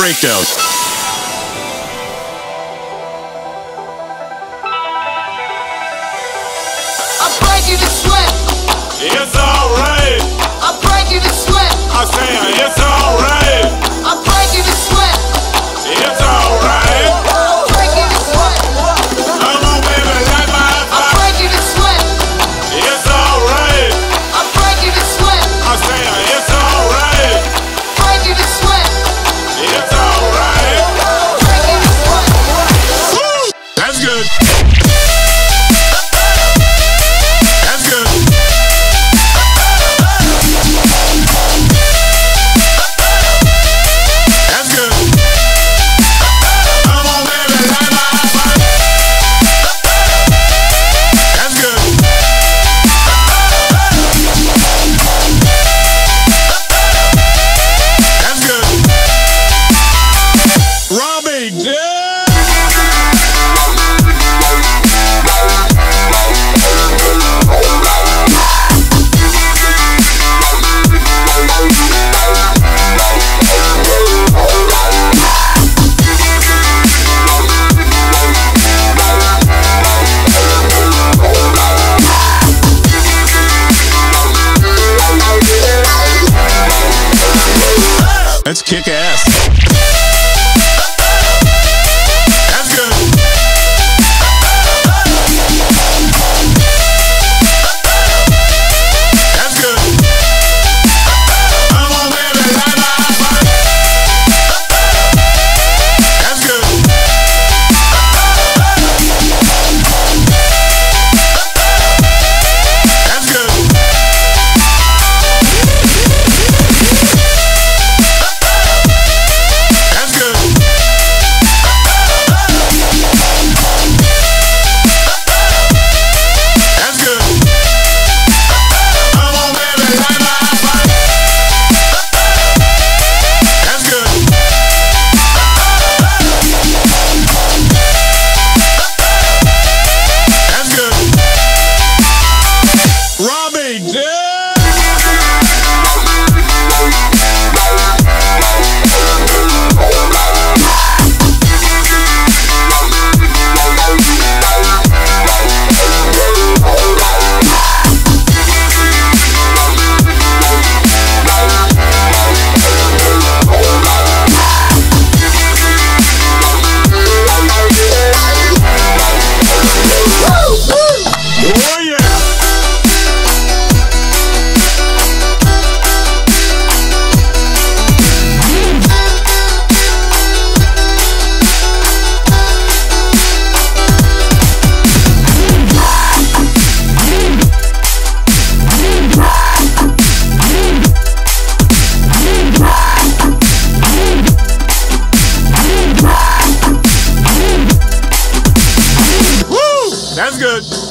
breakdown. I break you to sweat. It's alright. I break you the sweat. I say it's alright. Let's kick ass.